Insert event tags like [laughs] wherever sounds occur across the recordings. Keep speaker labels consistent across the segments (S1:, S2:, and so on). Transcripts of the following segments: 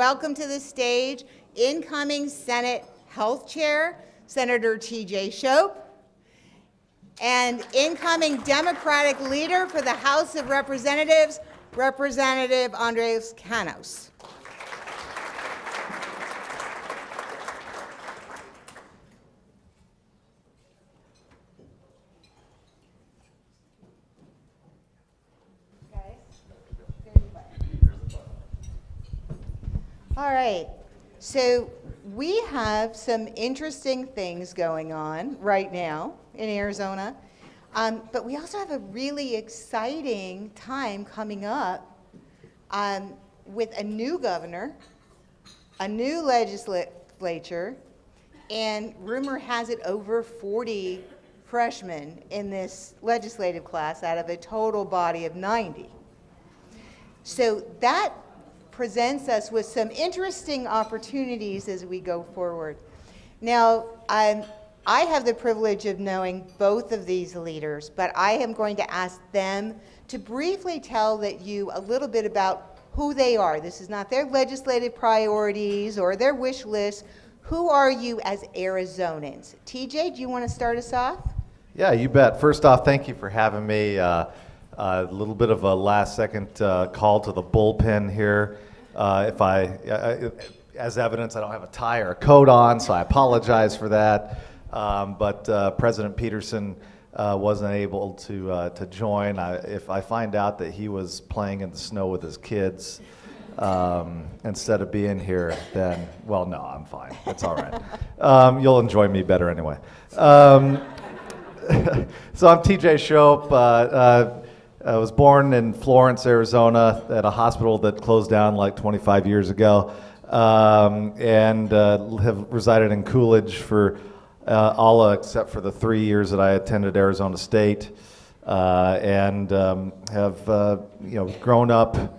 S1: welcome to the stage incoming Senate Health Chair, Senator T.J. Shope, and incoming Democratic leader for the House of Representatives, Representative Andres Canos. All right, so we have some interesting things going on right now in Arizona, um, but we also have a really exciting time coming up um, with a new governor, a new legislature, and rumor has it over 40 freshmen in this legislative class out of a total body of 90. So that presents us with some interesting opportunities as we go forward. Now, I'm, I have the privilege of knowing both of these leaders, but I am going to ask them to briefly tell that you a little bit about who they are. This is not their legislative priorities or their wish list. Who are you as Arizonans? TJ, do you want to start us off?
S2: Yeah, you bet. First off, thank you for having me. Uh, a little bit of a last second uh, call to the bullpen here. Uh, if I, uh, as evidence, I don't have a tie or a coat on, so I apologize for that. Um, but uh, President Petersen uh, wasn't able to uh, to join. I, if I find out that he was playing in the snow with his kids um, instead of being here, then well, no, I'm fine. It's all right. Um, you'll enjoy me better anyway. Um, [laughs] so I'm TJ Shope. I was born in Florence, Arizona, at a hospital that closed down like 25 years ago, um, and uh, have resided in Coolidge for uh, all except for the three years that I attended Arizona State, uh, and um, have uh, you know grown up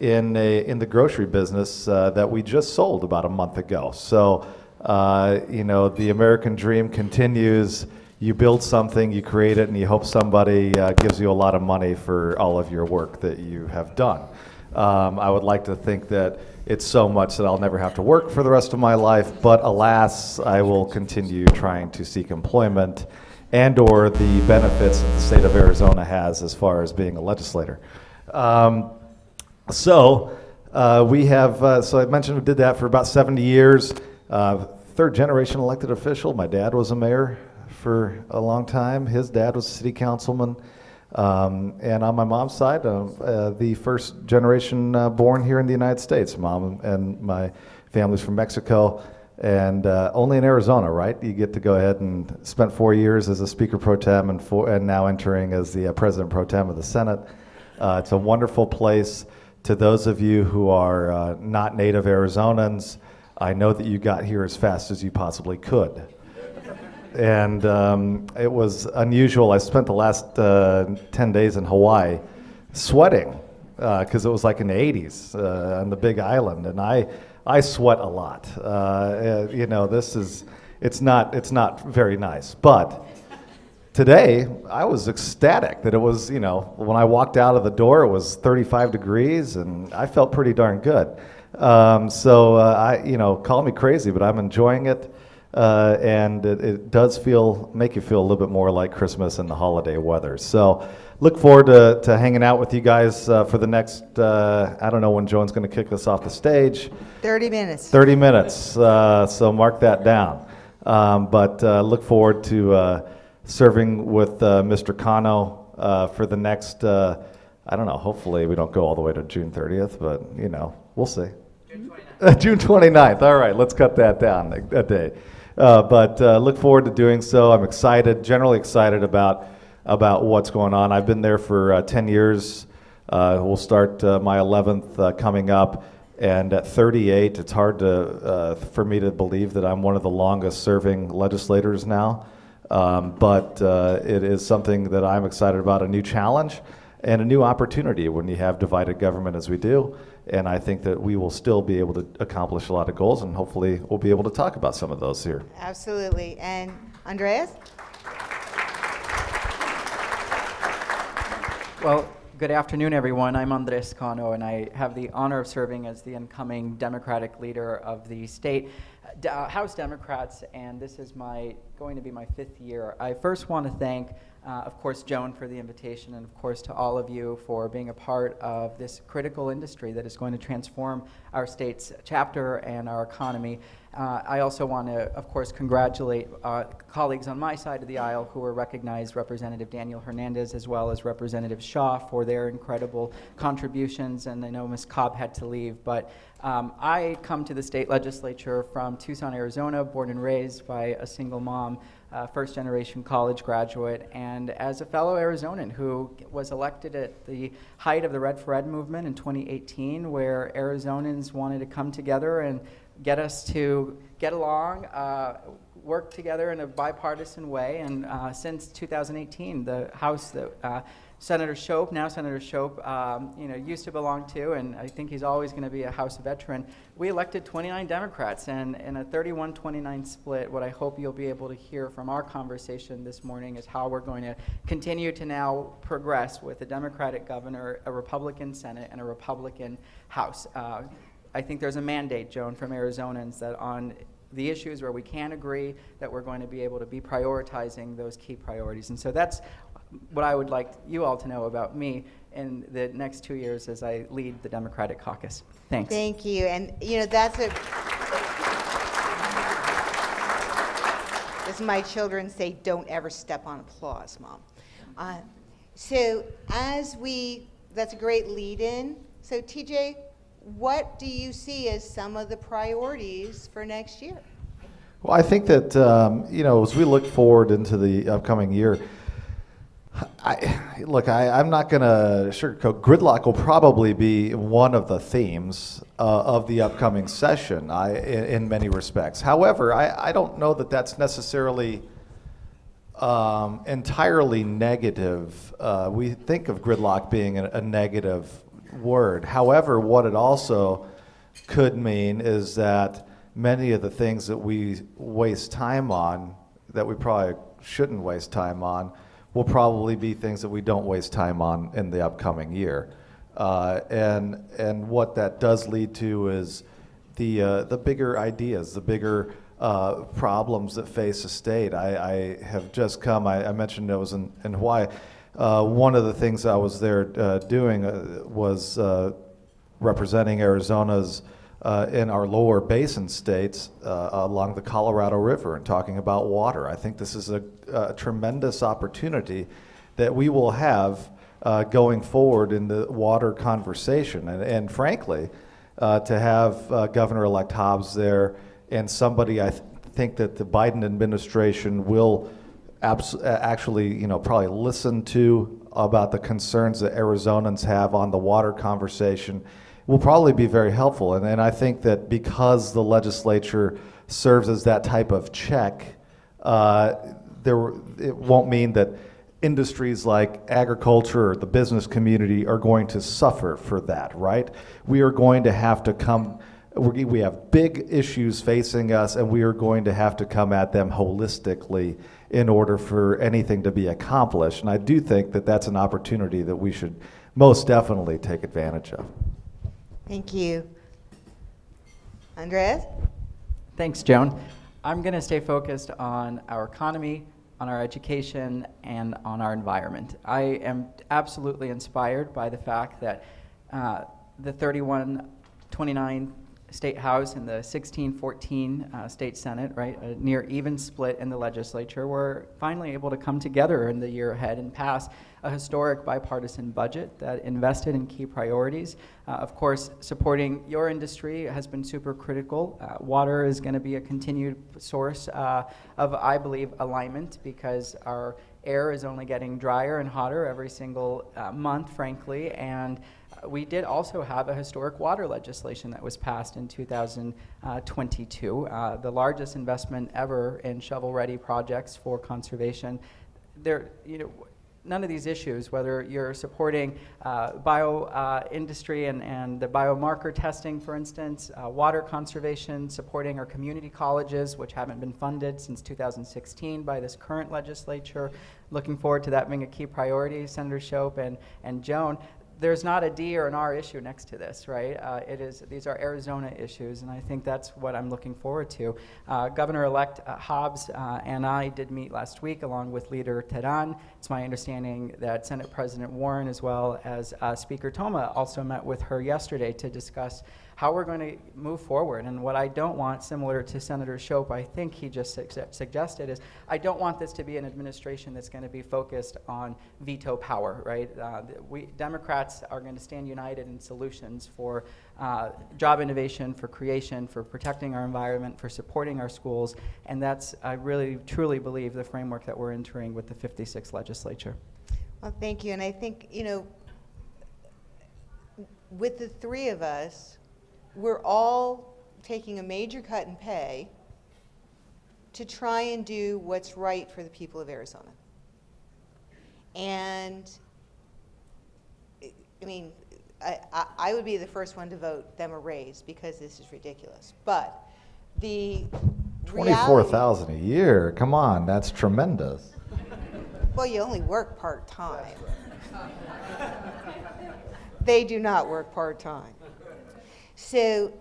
S2: in a, in the grocery business uh, that we just sold about a month ago. So uh, you know the American dream continues you build something, you create it, and you hope somebody uh, gives you a lot of money for all of your work that you have done. Um, I would like to think that it's so much that I'll never have to work for the rest of my life, but alas, I will continue trying to seek employment and or the benefits that the state of Arizona has as far as being a legislator. Um, so uh, we have, uh, so I mentioned we did that for about 70 years. Uh, third generation elected official. My dad was a mayor for a long time. His dad was a city councilman. Um, and on my mom's side, uh, uh, the first generation uh, born here in the United States. Mom and my family's from Mexico, and uh, only in Arizona, right? You get to go ahead and spent four years as a Speaker pro tem, and, four, and now entering as the uh, President pro tem of the Senate. Uh, it's a wonderful place. To those of you who are not native Arizonans, I know that you got here as fast as you possibly could and um, it was unusual. I spent the last uh, 10 days in Hawaii sweating because uh, it was like in the 80s uh, on the big island, and I, I sweat a lot. Uh, uh, you know, this is, it's not, it's not very nice. But today, I was ecstatic that it was, you know, when I walked out of the door, it was 35 degrees, and I felt pretty darn good. Um, so, uh, I, you know, call me crazy, but I'm enjoying it uh, and it, it, does feel make you feel a little bit more like Christmas and the holiday weather. So look forward to, to hanging out with you guys uh, for the next uh, I don't know when Joan's going to kick us off the stage.
S1: Thirty minutes.
S2: Thirty minutes. Uh, so mark that down. Um, but uh, look forward to uh, serving with Mr. Cano for the next. I don't know. Hopefully, we don't go all the way to June 30th, but you know, we'll see. June 29th. [laughs] June 29th. All right, let's cut that down a, a day. Uh, but uh, look forward to doing so. I'm excited, generally excited about about what's going on. I've been there for uh, 10 years. Uh, we'll start uh, my 11th uh, coming up, and at 38, it's hard to for me to believe that I'm one of the longest serving legislators now. Um, but it is something that I'm excited about, a new challenge and a new opportunity when you have divided government as we do and I think that we will still be able to accomplish a lot of goals, and hopefully we'll be able to talk about some of those here.
S1: Absolutely. And Andreas?
S3: Well, good afternoon, everyone. I'm Andres Cano, and I have the honor of serving as the incoming Democratic leader of the state uh, House Democrats, and this is my going to be my fifth year. I first want to thank uh, of course, Joan for the invitation, and of course to all of you for being a part of this critical industry that is going to transform our state's chapter and our economy. Uh, I also want to, of course, congratulate uh, colleagues on my side of the aisle who were recognized, Representative Daniel Hernandez as well as Representative Shaw for their incredible contributions, and I know Ms. Cobb had to leave, but um, I come to the state legislature from Tucson, Arizona, born and raised by a single mom uh, first generation college graduate, and as a fellow Arizonan who was elected at the height of the Red for Ed movement in 2018, where Arizonans wanted to come together and get us to get along, uh, work together in a bipartisan way. And uh, since 2018, the House that uh, Senator Shope, now Senator Shope, um, you know, used to belong to, and I think he's always going to be a House veteran. We elected 29 Democrats, and in a 31-29 split, what I hope you'll be able to hear from our conversation this morning is how we're going to continue to now progress with a Democratic governor, a Republican Senate, and a Republican House. Uh, I think there's a mandate, Joan, from Arizonans that on the issues where we can agree that we're going to be able to be prioritizing those key priorities. And so that's what I would like you all to know about me in the next two years as I lead the Democratic caucus. Thanks.
S1: Thank you. And, you know, that's a. As my children say, don't ever step on applause, Mom. Uh, so, as we, that's a great lead in. So, TJ, what do you see as some of the priorities for next year?
S2: Well, I think that, um, you know, as we look forward into the upcoming year, I, look, I, am not going to sugarcoat. Gridlock will probably be one of the themes uh, of the upcoming session I, in, in, many respects. However, I, I, don't know that that's necessarily um, entirely negative. Uh, we think of gridlock being a, a negative word. However, what it also could mean is that many of the things that we waste time on, that we probably shouldn't waste time on, will probably be things that we don't waste time on in the upcoming year. Uh, and, and what that does lead to is the, uh, the bigger ideas, the bigger uh, problems that face a state. I, I have just come, I, I mentioned I was in, in Hawaii. Uh, one of the things I was there uh, doing uh, was representing Arizona's uh, in our lower basin states uh, along the Colorado River and talking about water. I think this is a, a tremendous opportunity that we will have uh, going forward in the water conversation. And, and frankly, uh, to have uh, Governor elect Hobbs there and somebody I th- think that the Biden administration will actually, you know, probably listen to about the concerns that Arizonans have on the water conversation will probably be very helpful. And, and I think that because the legislature serves as that type of check, uh, there, it won't mean that industries like agriculture or the business community are going to suffer for that, right? We are going to have to come, we have big issues facing us, and we are going to have to come at them holistically in order for anything to be accomplished. And I do think that that's an opportunity that we should most definitely take advantage of.
S1: Thank you. Andres?
S3: Thanks, Joan. I'm going to stay focused on our economy, on our education, and on our environment. I am absolutely inspired by the fact that uh, the 3129 state house and the 1614 uh, state senate, right, a near even split in the legislature, were finally able to come together in the year ahead and pass a historic bipartisan budget that invested in key priorities. Uh, of course, supporting your industry has been super critical. Uh, water is going to be a continued source uh, of, I believe, alignment because our air is only getting drier and hotter every single uh, month, frankly, and we did also have a historic water legislation that was passed in 2022, uh, the largest investment ever in shovel-ready projects for conservation. There, you know, none of these issues, whether you're supporting uh, bio uh, industry and, and the biomarker testing, for instance, uh, water conservation, supporting our community colleges, which haven't been funded since 2016 by this current legislature. Looking forward to that being a key priority, Senator Shope and, and Joan there's not a D or an R issue next to this, right? Uh, it is, these are Arizona issues, and I think that's what I'm looking forward to. Uh, Governor-elect uh, Hobbs uh, and I did meet last week along with Leader Teran. It's my understanding that Senate President Warren, as well as uh, Speaker Toma, also met with her yesterday to discuss how we're going to move forward. And what I don't want, similar to Senator Shope, I think he just su suggested, is I don't want this to be an administration that's going to be focused on veto power, right? Uh, we Democrats are going to stand united in solutions for uh, job innovation, for creation, for protecting our environment, for supporting our schools, and that's, I really, truly believe, the framework that we're entering with the 56th legislature.
S1: Well, thank you, and I think, you know, with the three of us, we're all taking a major cut in pay to try and do what's right for the people of Arizona. And, I mean, I, I, I would be the first one to vote them a raise because this is ridiculous. But the
S4: Twenty-four
S1: reality-
S4: a year, come on, that's tremendous.
S1: Well, you only work part-time. They do not work part-time. So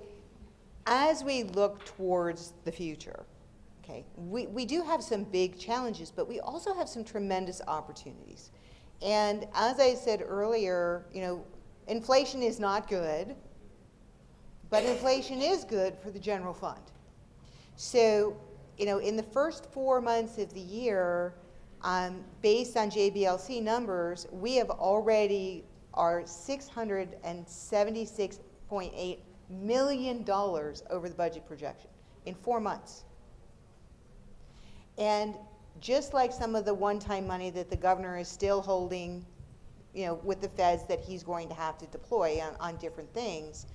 S1: as we look towards the future, okay, we, we do have some big challenges, but we also have some tremendous opportunities. And as I said earlier, you know, inflation is not good, but inflation is good for the general fund. So, you know, in the first four months of the year, um, based on JLBC numbers, we have already are $676.8 million dollars over the budget projection in four months. And just like some of the one-time money that the governor is still holding, you know, with the feds that he's going to have to deploy on, on different things,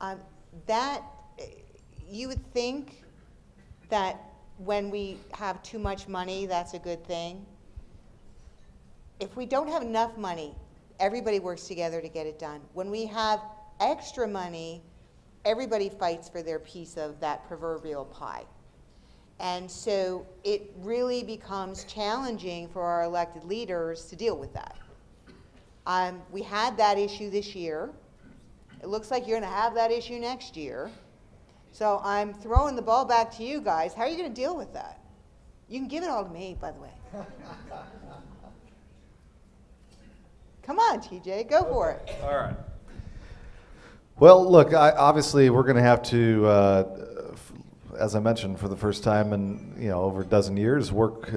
S1: um, that, eh, you would think that when we have too much money, that's a good thing. If we don't have enough money, everybody works together to get it done. When we have extra money, everybody fights for their piece of that proverbial pie. And so it really becomes challenging for our elected leaders to deal with that. Um, we had that issue this year. It looks like you're going to have that issue next year. So I'm throwing the ball back to you guys. How are you going to deal with that? You can give it all to me, by the way. [laughs] Come on, TJ, go for it.
S2: All right. Well, look, I, obviously, we're going to have to, uh, as I mentioned, for the first time in you know over a dozen years, work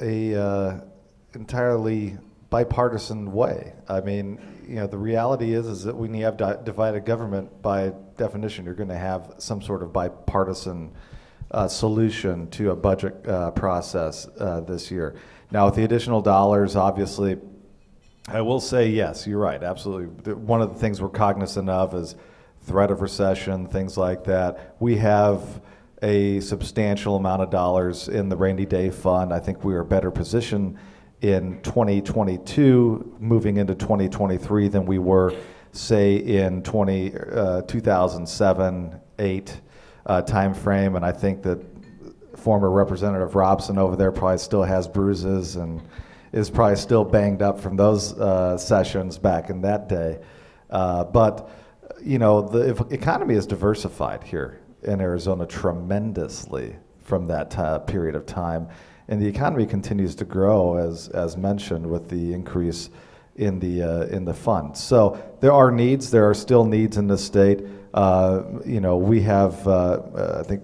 S2: a uh, entirely bipartisan way. I mean, you know, the reality is is that when you have di- divided government, by definition, you're going to have some sort of bipartisan uh, solution to a budget uh, process uh, this year. Now, with the additional dollars, obviously. I will say yes, you're right, absolutely. One of the things we're cognizant of is threat of recession, things like that. We have a substantial amount of dollars in the rainy day fund. I think we are better positioned in 2022, moving into 2023 than we were, say, in 20, uh, 2007, 8 uh, timeframe. And I think that former Representative Robson over there probably still has bruises and is probably still banged up from those uh, sessions back in that day. Uh, but you know, the economy is diversified here in Arizona tremendously from that period of time, and the economy continues to grow as as mentioned with the increase in the uh, in the fund. So there are needs. There are still needs in the state. Uh, you know, we have. Uh, uh, I think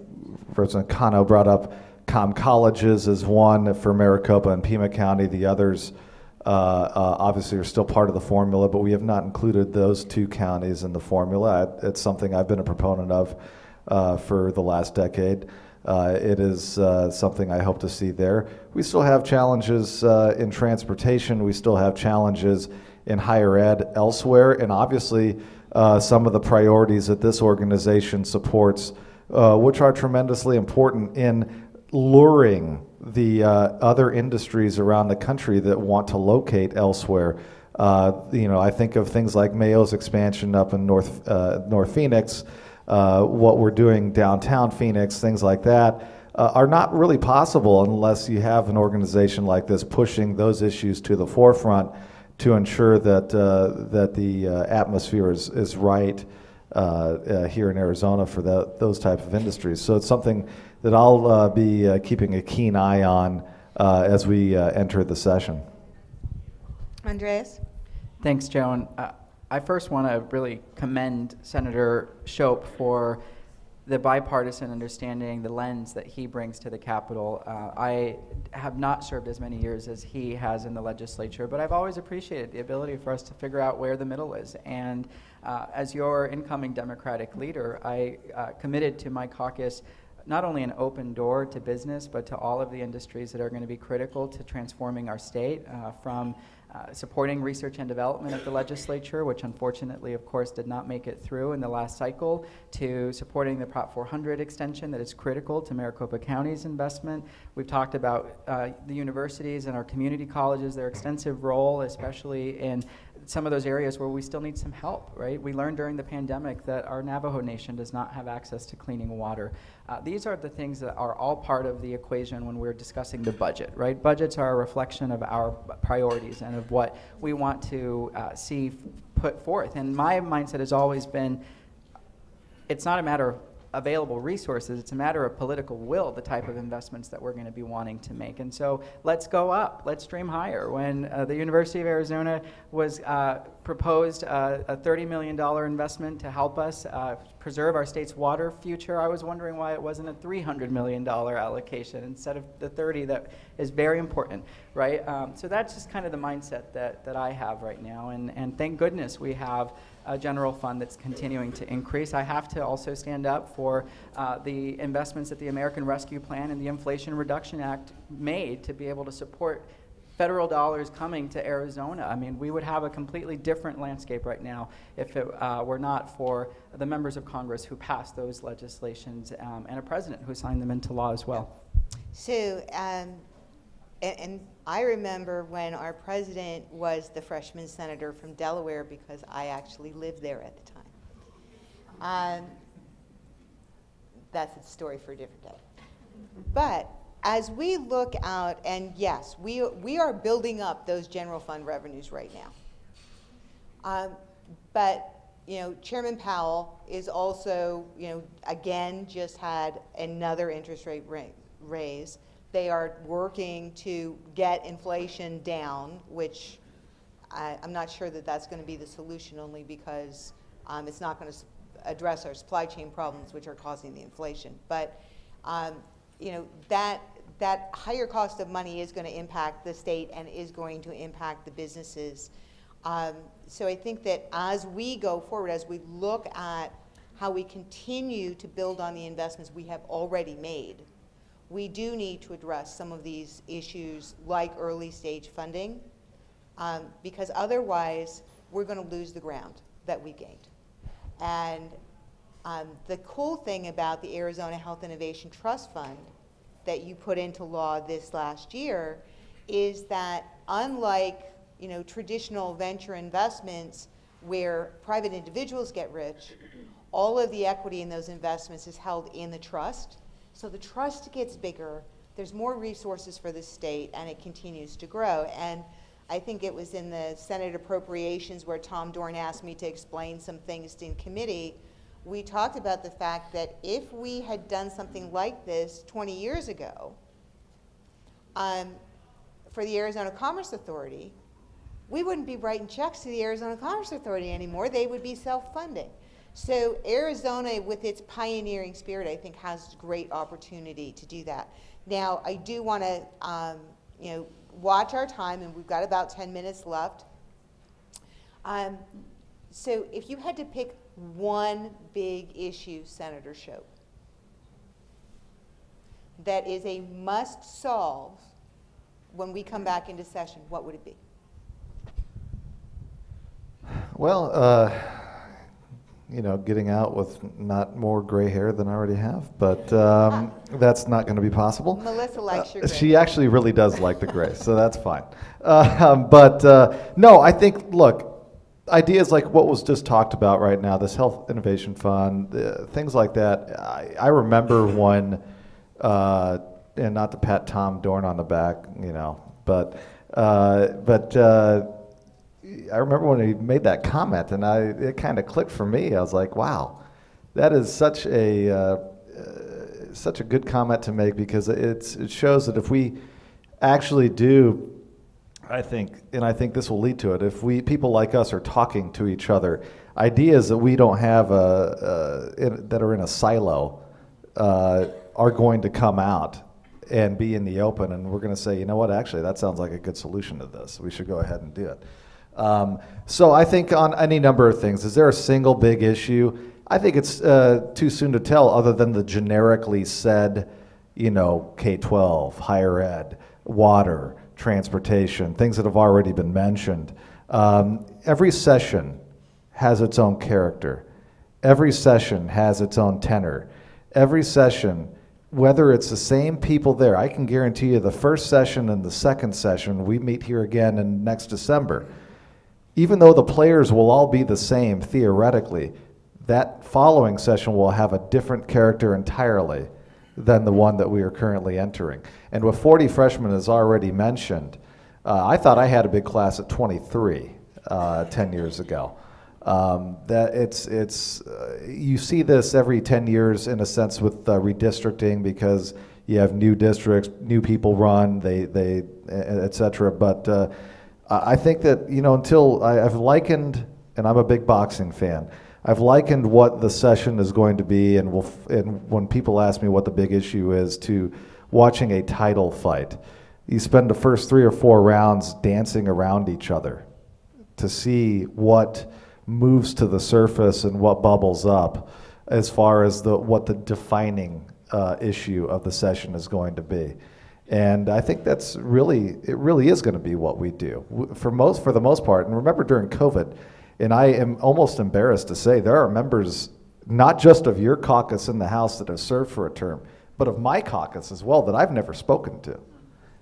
S2: President Cano brought up Com Colleges is one for Maricopa and Pima County. The others uh, uh, obviously are still part of the formula, but we have not included those two counties in the formula. It's something I've been a proponent of uh, for the last decade. Uh, it is uh, something I hope to see there. We still have challenges uh, in transportation. We still have challenges in higher ed elsewhere, and obviously some of the priorities that this organization supports, which are tremendously important in luring the uh, other industries around the country that want to locate elsewhere. Uh, you know, I think of things like Mayo's expansion up in North uh, North Phoenix, uh, what we're doing downtown Phoenix, things like that. Uh, are not really possible unless you have an organization like this pushing those issues to the forefront to ensure that uh, that the atmosphere is, is right here in Arizona for those type of industries. So it's something that I'll uh, be uh, keeping a keen eye on uh, as we uh, enter the session.
S1: Andreas?
S3: Thanks, Joan. Uh, I first want to really commend Senator Shope for the bipartisan understanding, the lens that he brings to the Capitol. Uh, I have not served as many years as he has in the legislature, but I've always appreciated the ability for us to figure out where the middle is. And uh, as your incoming Democratic leader, I uh, committed to my caucus not only an open door to business, but to all of the industries that are going to be critical to transforming our state uh, from uh, supporting research and development at the legislature, which unfortunately, of course, did not make it through in the last cycle, to supporting the Prop 400 extension that is critical to Maricopa County's investment. We've talked about uh, the universities and our community colleges, their extensive role, especially in some of those areas where we still need some help, right? We learned during the pandemic that our Navajo Nation does not have access to cleaning water. Uh, these are the things that are all part of the equation when we're discussing the budget, right? Budgets are a reflection of our priorities and of what we want to uh, see put forth. And my mindset has always been it's not a matter of available resources. It's a matter of political will, the type of investments that we're going to be wanting to make. And so let's go up, let's dream higher. When uh, the University of Arizona was uh, proposed uh, a $30 million investment to help us uh, preserve our state's water future, I was wondering why it wasn't a $300 million allocation instead of the 30 that is very important, right? Um, so that's just kind of the mindset that, that I have right now. And, and thank goodness we have a general fund that's continuing to increase. I have to also stand up for uh, the investments that the American Rescue Plan and the Inflation Reduction Act made to be able to support federal dollars coming to Arizona. I mean, we would have a completely different landscape right now if it uh, were not for the members of Congress who passed those legislations um, and a president who signed them into law as well.
S1: So, um, and, and I remember when our president was the freshman senator from Delaware because I actually lived there at the time. Um, that's a story for a different day. But as we look out, and yes, we, we are building up those general fund revenues right now. Um, but you know, Chairman Powell is also, you know, again just had another interest rate ra- raise. They are working to get inflation down, which I, I'm not sure that that's going to be the solution, only because um, it's not going to address our supply chain problems, which are causing the inflation. But um, you know that that higher cost of money is going to impact the state and is going to impact the businesses. Um, so I think that as we go forward, as we look at how we continue to build on the investments we have already made, we do need to address some of these issues like early stage funding, um, because otherwise we're going to lose the ground that we gained. And um, the cool thing about the Arizona Health Innovation Trust Fund that you put into law this last year is that unlike you know traditional venture investments where private individuals get rich, all of the equity in those investments is held in the trust. So the trust gets bigger, there's more resources for the state, and it continues to grow. And I think it was in the Senate appropriations where Tom Dorn asked me to explain some things in committee we talked about the fact that if we had done something like this 20 years ago um, for the Arizona Commerce Authority, we wouldn't be writing checks to the Arizona Commerce Authority anymore. They would be self-funding. So Arizona, with its pioneering spirit, I think has great opportunity to do that. Now, I do want to, um, you know, watch our time, and we've got about 10 minutes left. Um, so if you had to pick one big issue, Senator Shope, that is a must solve when we come back into session, what would it be?
S2: Well, uh, you know, getting out with not more gray hair than I already have, but um, that's not going to be possible.
S1: Melissa likes your
S2: Uh,
S1: gray
S2: She actually really does like the gray, so that's fine. Uh, [laughs] but uh, no, I think, look, ideas like what was just talked about right now, this Health Innovation Fund, uh, things like that. I, I remember when, uh, and not to pat Tom Dorn on the back, you know, but, uh, but uh, I remember when he made that comment, and I, it kind of clicked for me. I was like, wow, that is such a, uh, uh, such a good comment to make because it's, it shows that if we actually do I think, and I think this will lead to it. If we people like us are talking to each other, ideas that we don't have a, uh in, that are in a silo uh, are going to come out and be in the open, and we're going to say, you know what? Actually, that sounds like a good solution to this. We should go ahead and do it. Um, so I think on any number of things, is there a single big issue? I think it's uh, too soon to tell, other than the generically said, you know, K 12, higher ed, water, transportation, things that have already been mentioned. Um, every session has its own character, every session has its own tenor. Every session, whether it's the same people there, I can guarantee you the first session and the second session, we meet here again in next December even though the players will all be the same theoretically, that following session will have a different character entirely than the one that we are currently entering. And with 40 freshmen, as already mentioned, uh, I thought I had a big class at 23 uh, 10 years ago. Um, that it's it's uh, you see this every 10 years in a sense with redistricting because you have new districts, new people run, they they et cetera. But uh, I think that you know until I, I've likened, and I'm a big boxing fan. I've likened what the session is going to be, and, we'll, and when people ask me what the big issue is, to watching a title fight. You spend the first three or four rounds dancing around each other to see what moves to the surface and what bubbles up as far as the what the defining uh, issue of the session is going to be. And I think that's really it really is going to be what we do for most for the most part. And remember during COVID, and I am almost embarrassed to say there are members not just of your caucus in the House that have served for a term, but of my caucus as well that I've never spoken to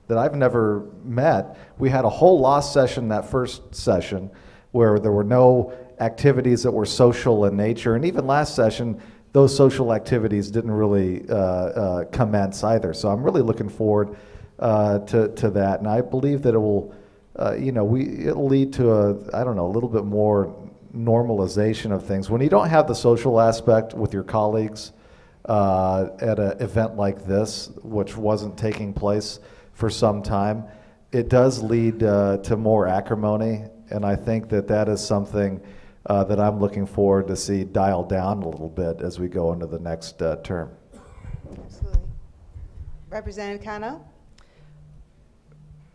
S2: that I've never met. We had a whole lost session that first session where there were no activities that were social in nature. And even last session, those social activities didn't really uh, uh, commence either. So I'm really looking forward uh, to, to that. And I believe that it will, uh, you know, we, it'll lead to a, I don't know, a little bit more normalization of things. When you don't have the social aspect with your colleagues, uh, at an event like this, which wasn't taking place for some time, it does lead uh, to more acrimony, and I think that that is something uh, that I'm looking forward to see dial down a little bit as we go into the next uh, term.
S1: Absolutely. Representative Cano?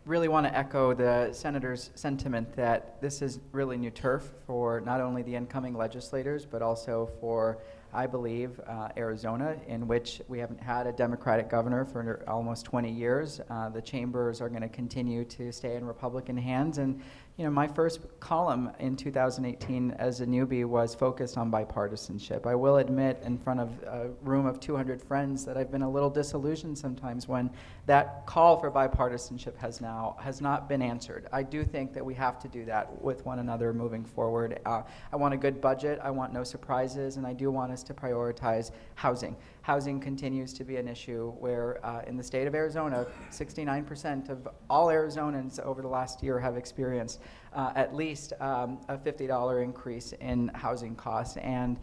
S3: really want to echo the senator's sentiment that this is really new turf for not only the incoming legislators, but also for, I believe, uh, Arizona, in which we haven't had a Democratic governor for almost 20 years. Uh, the chambers are going to continue to stay in Republican hands. And, you know, my first column in 2018 as a newbie was focused on bipartisanship. I will admit, in front of a room of 200 friends, that I've been a little disillusioned sometimes when that call for bipartisanship has now has not been answered. I do think that we have to do that with one another moving forward. Uh, I want a good budget. I want no surprises, and I do want to prioritize housing. Housing continues to be an issue where, uh, in the state of Arizona, 69% of all Arizonans over the last year have experienced uh, at least um, a $50 increase in housing costs. And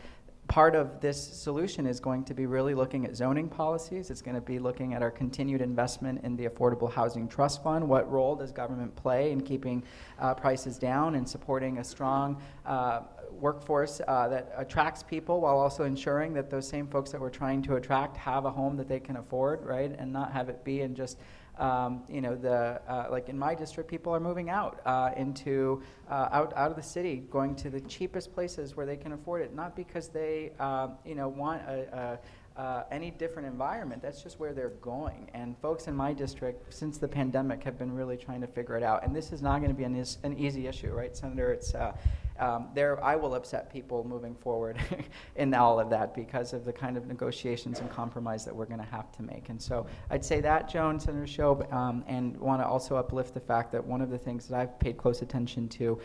S3: part of this solution is going to be really looking at zoning policies. It's going to be looking at our continued investment in the Affordable Housing Trust Fund. What role does government play in keeping uh, prices down and supporting a strong uh, workforce uh, that attracts people while also ensuring that those same folks that we're trying to attract have a home that they can afford, right? And not have it be in just um, you know, the uh, like in my district, people are moving out uh, into uh, out out of the city, going to the cheapest places where they can afford it. Not because they, um, you know, want a, a uh, any different environment. That's just where they're going. And folks in my district, since the pandemic, have been really trying to figure it out. And this is not going to be an, is, an easy issue, right, Senator? It's uh, um, there I will upset people moving forward [laughs] in all of that because of the kind of negotiations and compromise that we're going to have to make. And so I'd say that, Joan, Senator Shope, um, and want to also uplift the fact that one of the things that I've paid close attention to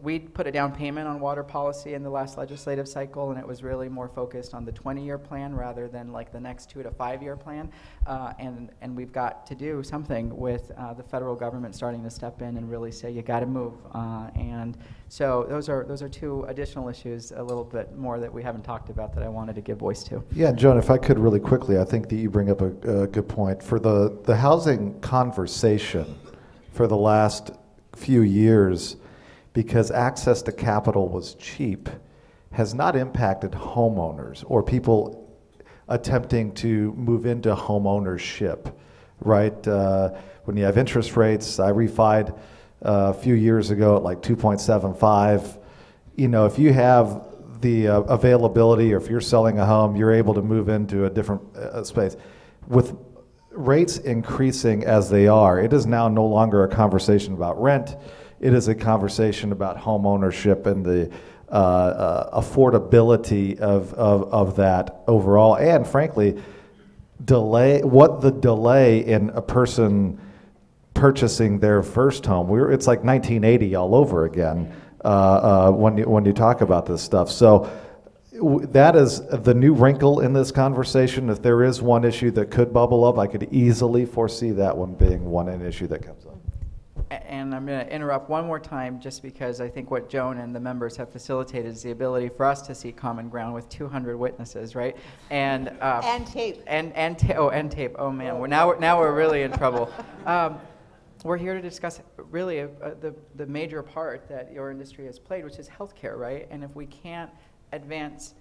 S3: we put a down payment on water policy in the last legislative cycle, and it was really more focused on the 20-year plan rather than like the next two to five-year plan. Uh, and and we've got to do something with uh, the federal government starting to step in and really say you got to move. Uh, and so those are those are two additional issues, a little bit more that we haven't talked about that I wanted to give voice to.
S2: Yeah, Joan, if I could really quickly, I think that you bring up a, a good point. For the, the housing conversation for the last few years, because access to capital was cheap, has not impacted homeowners or people attempting to move into homeownership, right? Uh, when you have interest rates, I refied uh, a few years ago at like 2.75. You know, if you have the uh, availability or if you're selling a home, you're able to move into a different uh, space. With rates increasing as they are, it is now no longer a conversation about rent it is a conversation about home ownership and the uh, uh, affordability of, of, of that overall, and frankly, delay what the delay in a person purchasing their first home. We're, it's like 1980 all over again uh, uh, when you, when you talk about this stuff. So that is the new wrinkle in this conversation. If there is one issue that could bubble up, I could easily foresee that one being one an issue that comes up
S3: and I'm going to interrupt one more time just because I think what Joan and the members have facilitated is the ability for us to see common ground with 200 witnesses, right?
S1: And uh, and tape.
S3: And and ta- oh and tape. Oh man, we're now we're, now we're really in trouble. [laughs] Um, we're here to discuss really a, a, the the major part that your industry has played, which is healthcare, right? And if we can't advance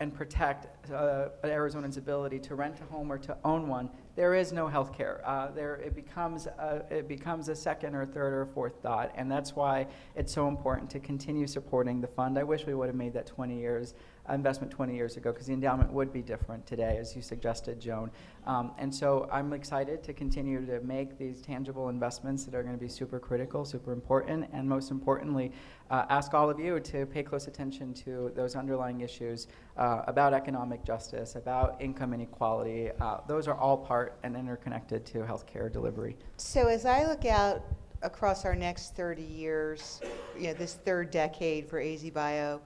S3: and protect uh, Arizonans' ability to rent a home or to own one, there is no health care. Uh, there, it, becomes it becomes a second or third or fourth thought, and that's why it's so important to continue supporting the fund. I wish we would have made that 20 years investment 20 years ago because the endowment would be different today, as you suggested, Joan. Um, and so I'm excited to continue to make these tangible investments that are going to be super critical, super important, and most importantly, uh, ask all of you to pay close attention to those underlying issues uh, about economic justice, about income inequality. Uh, those are all part and interconnected to healthcare delivery.
S1: So as I look out across our next 30 years, you know, this third decade for AZBio,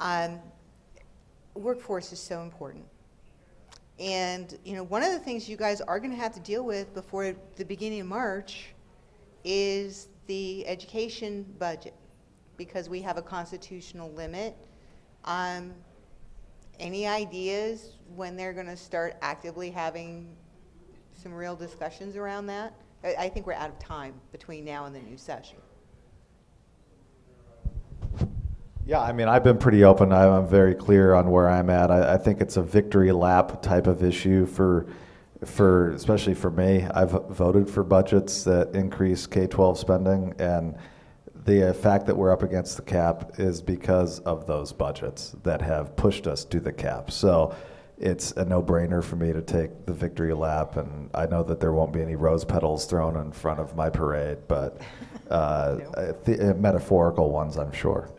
S1: um, workforce is so important. And you know, one of the things you guys are going to have to deal with before the beginning of March is the education budget because we have a constitutional limit. Um, any ideas when they're going to start actively having some real discussions around that? I, I think we're out of time between now and the new session.
S2: Yeah, I mean, I've been pretty open. I'm very clear on where I'm at. I, I think it's a victory lap type of issue for, for especially for me. I've voted for budgets that increase K-12 spending, and the fact that we're up against the cap is because of those budgets that have pushed us to the cap. So it's a no-brainer for me to take the victory lap, and I know that there won't be any rose petals thrown in front of my parade, but [laughs] uh, th- metaphorical ones, I'm sure.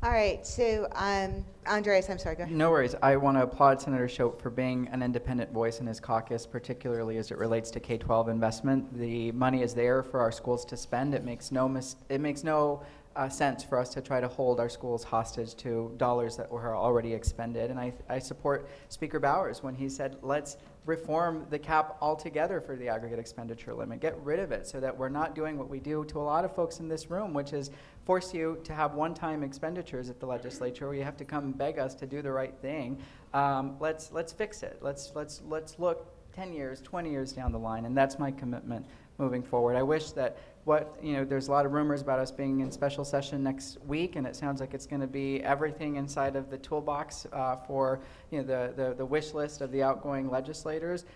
S1: All right, so um, Andres, I'm sorry, go ahead.
S3: No worries. I want to applaud Senator Shope for being an independent voice in his caucus, particularly as it relates to K-12 investment. The money is there for our schools to spend. It makes no mis- it makes no uh, sense for us to try to hold our schools hostage to dollars that were already expended. And I, I support Speaker Bowers when he said, let's reform the cap altogether for the aggregate expenditure limit. Get rid of it so that we're not doing what we do to a lot of folks in this room, which is force you to have one-time expenditures at the legislature where you have to come beg us to do the right thing. Um, let's let's fix it. Let's let's let's look 10 years, 20 years down the line, and that's my commitment moving forward. I wish that what, you know, there's a lot of rumors about us being in special session next week, and it sounds like it's going to be everything inside of the toolbox uh, for, you know, the, the, the wish list of the outgoing legislators.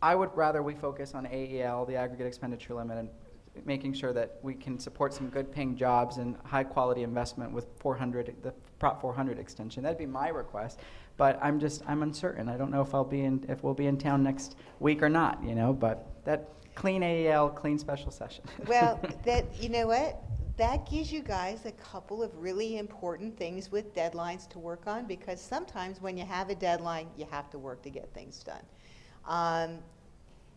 S3: I would rather we focus on AEL, the aggregate expenditure limit, and making sure that we can support some good paying jobs and high quality investment with 400, the Prop 400 extension. That'd be my request. But I'm just, I'm uncertain. I don't know if I'll be in, if we'll be in town next week or not, you know, but that, clean AEL, clean special session. [laughs]
S1: well, that you know what? that gives you guys a couple of really important things with deadlines to work on because sometimes when you have a deadline, you have to work to get things done. Um,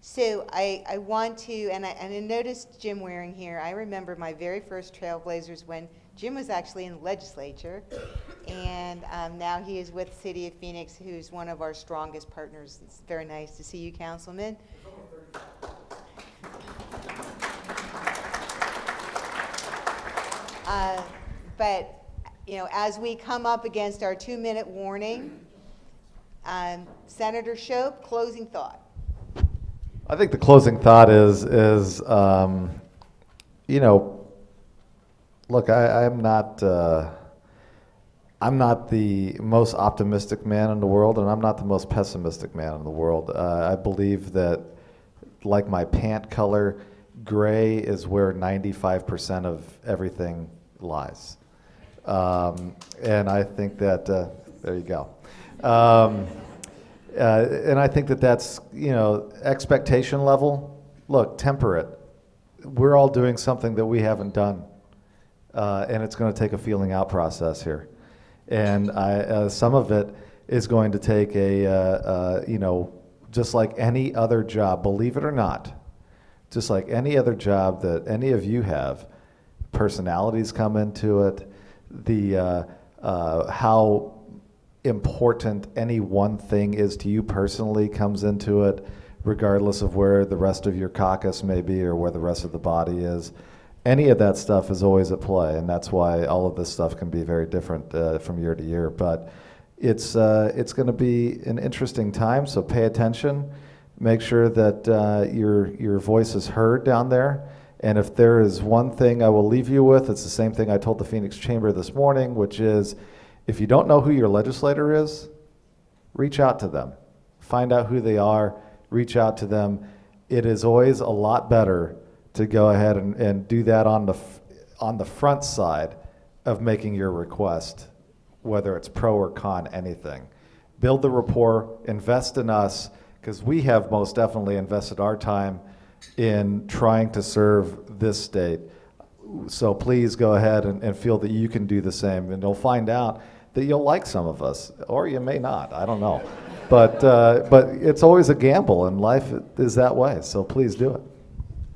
S1: so I, I want to, and I, and I noticed Jim Waring here. I remember my very first Trailblazers when Jim was actually in the legislature, and um, now he is with City of Phoenix, who's one of our strongest partners. It's very nice to see you, Councilman. Uh, But, you know, as we come up against our two-minute warning, um, Senator Shope, closing thought.
S2: I think the closing thought is is um, you know, look, I, I'm not uh, I'm not the most optimistic man in the world, and I'm not the most pessimistic man in the world. Uh, I believe that, like my pant color, gray is where 95% of everything lies, um, and I think that uh, there you go. Um, uh, and I think that that's, you know, expectation level. Look, temper it. We're all doing something that we haven't done, uh, and it's going to take a feeling out process here. And I, uh, some of it is going to take a, uh, uh, you know, just like any other job, believe it or not, just like any other job that any of you have, personalities come into it, the uh, uh, how important any one thing is to you personally comes into it, regardless of where the rest of your caucus may be or where the rest of the body is. Any of that stuff is always at play, and that's why all of this stuff can be very different uh, from year to year. But it's uh, it's going to be an interesting time, so pay attention. Make sure that uh, your your voice is heard down there. And if there is one thing I will leave you with, it's the same thing I told the Phoenix Chamber this morning, which is if you don't know who your legislator is, reach out to them. Find out who they are, reach out to them. It is always a lot better to go ahead and, and do that on the, on the front side of making your request, whether it's pro or con, anything. Build the rapport, invest in us, because we have most definitely invested our time in trying to serve this state. So please go ahead and, and feel that you can do the same, and you'll find out that you'll like some of us, or you may not. I don't know, but uh, but it's always a gamble, and life is that way. So please do it.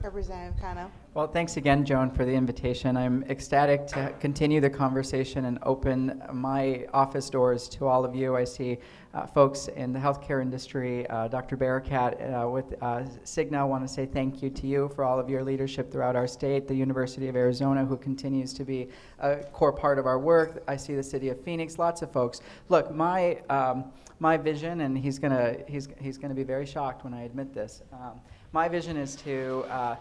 S1: Representative Cano.
S3: Well, thanks again, Joan, for the invitation. I'm ecstatic to continue the conversation and open my office doors to all of you. I see uh, folks in the healthcare industry, uh, Dr. Barakat uh, with uh, Cigna. Want to say thank you to you for all of your leadership throughout our state, the University of Arizona, who continues to be a core part of our work. I see the city of Phoenix, lots of folks. Look, my, um, my vision, and he's going to he's, he's gonna be very shocked when I admit this. Um, my vision is to uh,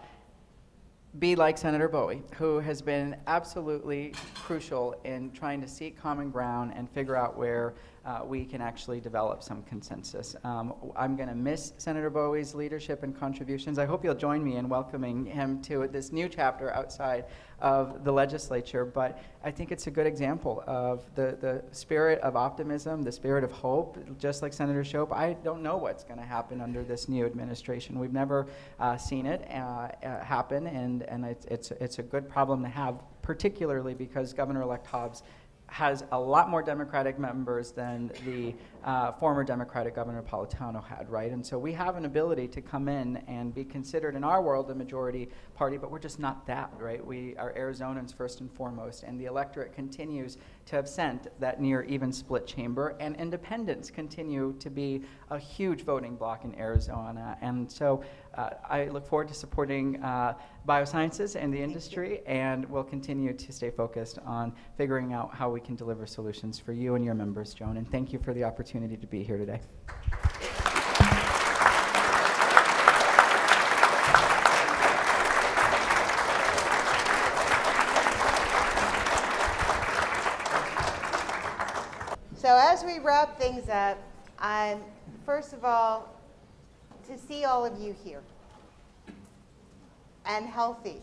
S3: be like Senator Bowie, who has been absolutely crucial in trying to seek common ground and figure out where uh, we can actually develop some consensus. Um, I'm going to miss Senator Bowie's leadership and contributions. I hope you'll join me in welcoming him to this new chapter outside of the legislature, but I think it's a good example of the, the spirit of optimism, the spirit of hope. Just like Senator Shope, I don't know what's going to happen under this new administration. We've never uh, seen it uh, uh, happen, and, and it's, it's, it's a good problem to have, particularly because Governor-elect Hobbs has a lot more Democratic members than the uh, former Democratic Governor Napolitano had, right? And so we have an ability to come in and be considered in our world a majority party, but we're just not that, right? We are Arizonans first and foremost, and the electorate continues to have sent that near even split chamber, and independents continue to be a huge voting bloc in Arizona. And so uh, I look forward to supporting uh, biosciences and the industry, and we'll continue to stay focused on figuring out how we can deliver solutions for you and your members, Joan. And thank you for the opportunity to be here today.
S1: So as we wrap things up, um, first of all, to see all of you here and healthy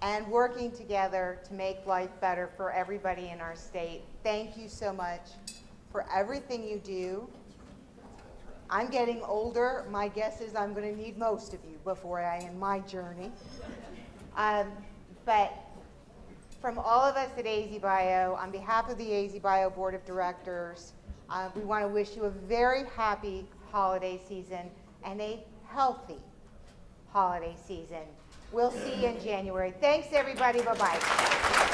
S1: and working together to make life better for everybody in our state. Thank you so much for everything you do. I'm getting older. My guess is I'm going to need most of you before I end my journey. Um, but from all of us at AZBio, on behalf of the AZBio Board of Directors, uh, we want to wish you a very happy holiday season and a healthy holiday season. We'll see you in January. Thanks, everybody. Bye-bye.